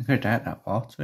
Look at that, that plot.